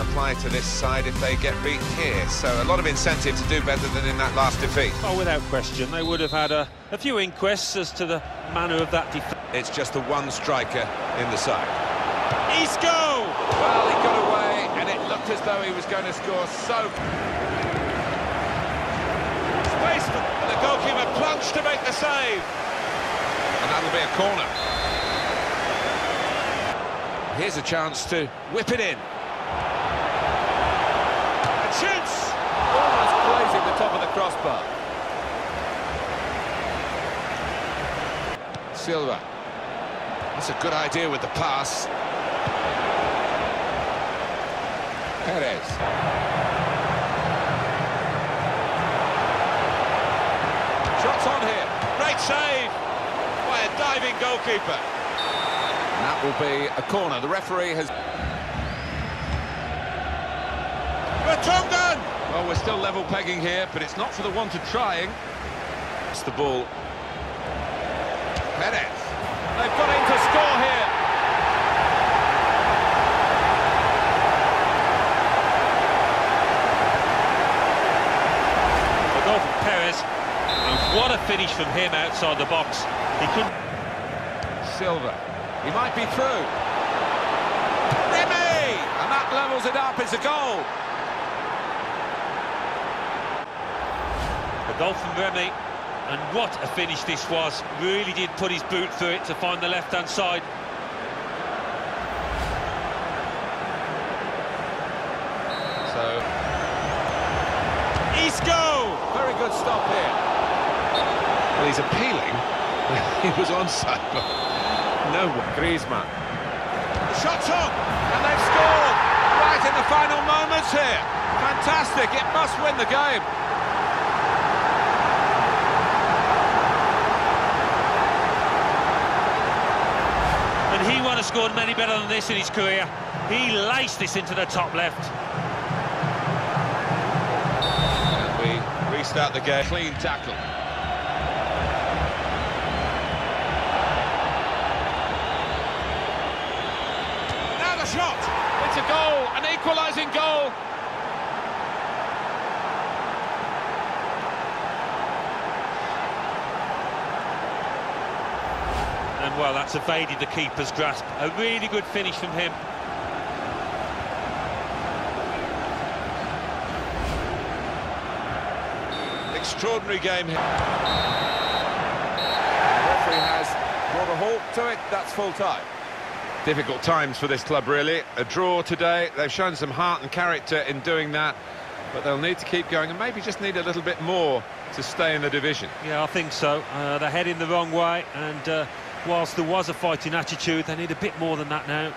apply to this side if they get beaten here. So a lot of incentive to do better than in that last defeat. Oh, without question, they would have had a, a few inquests as to the manner of that defeat. It's just the one striker in the side. Isco! Well, he got away, and it looked as though he was going to score so... Space for the goalkeeper plunged to make the save. And that'll be a corner. Here's a chance to whip it in. And shoots! Almost grazing the top of the crossbar. Silva. That's a good idea with the pass. Perez. Shots on here. Great save by a diving goalkeeper. And that will be a corner. The referee has... Vertonghen! Well, we're still level pegging here, but it's not for the want of trying. It's the ball. Perez. They've got in to score here. The goal from Perez. And what a finish from him outside the box. He couldn't... Silva. He might be through. Remy! And that levels it up. It's a goal. The goal from Remy. And what a finish this was. Really did put his boot through it to find the left-hand side. So, Isco! very good stop here. Well, he's appealing. he was onside, but no one. Griezmann. Shot's on! And they've scored right in the final moments here. Fantastic. It must win the game. And he won't have scored many better than this in his career. He laced this into the top left. And we restart the game. Clean tackle. Now the shot! It's a goal, an equalising goal. And well, that's evaded the keeper's grasp. A really good finish from him. Extraordinary game here. The referee has brought a halt to it. That's full time. Difficult times for this club, really. A draw today. They've shown some heart and character in doing that, but they'll need to keep going and maybe just need a little bit more to stay in the division. Yeah, I think so. Uh, they're heading the wrong way, and uh, whilst there was a fighting attitude, they need a bit more than that now.